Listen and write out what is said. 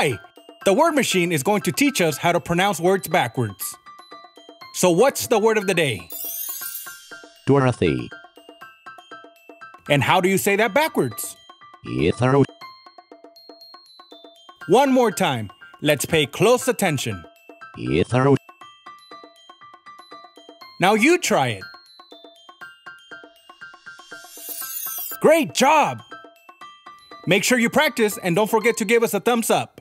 Hi! The word machine is going to teach us how to pronounce words backwards. So, what's the word of the day? Dorothy. And how do you say that backwards? Ether. One more time. Let's pay close attention. Ether. Now you try it. Great job! Make sure you practice and don't forget to give us a thumbs up.